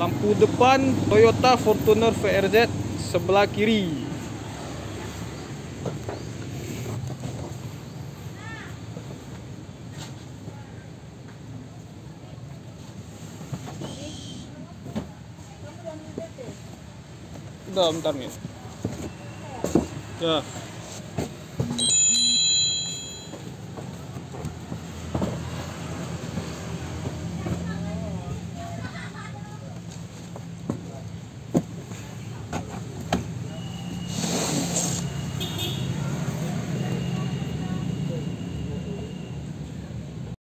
lampu depan Toyota Fortuner VRZ sebelah kiri. Udah bentar nih ya.